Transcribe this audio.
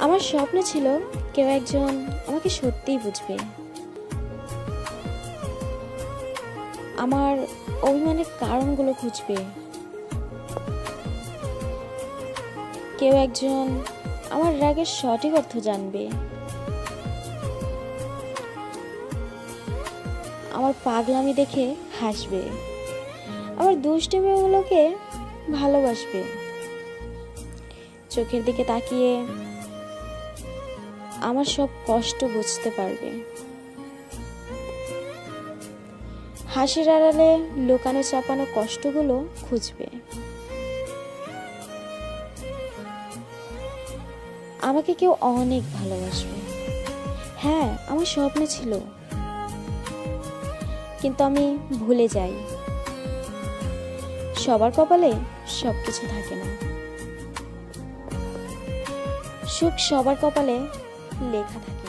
আমার স্বপ্ন ছিল কেউ একজন আমাকে সত্যিই বুঝবে। আমার অভিমানের কারণগুলো খুঁজবে। কেউ একজন আমার রাগের সঠিক অর্থ জানবে। আমার পাগলামি দেখে হাসবে। আমার দুষ্টমিগুলোকে ভালোবাসবে। চোখের দিকে তাকিয়ে আমার সব কষ্ট বুঝতে পারবে। হাসির আড়ালে লুকানো চাপানো কষ্টগুলো খুঁজবে। আমাকে কেউ অনেক ভালোবাসবে। হ্যাঁ আমার স্বপ্ন ছিল। কিন্তু আমি ভুলে যাই। সবার কপালে সব কিছু থাকে না। সুখ সবার কপালে লেখা থাকে।